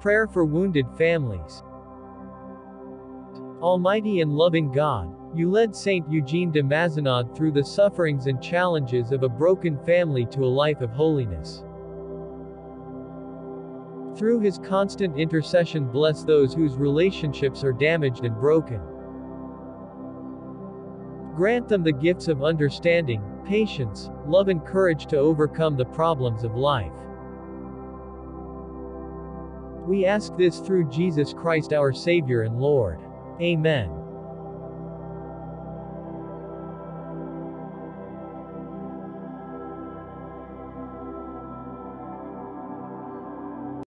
Prayer for wounded families. Almighty and loving God, you led Saint Eugene de Mazenod through the sufferings and challenges of a broken family to a life of holiness. Through his constant intercession bless those whose relationships are damaged and broken. Grant them the gifts of understanding, patience, love and courage to overcome the problems of life. We ask this through Jesus Christ our Savior and Lord. Amen.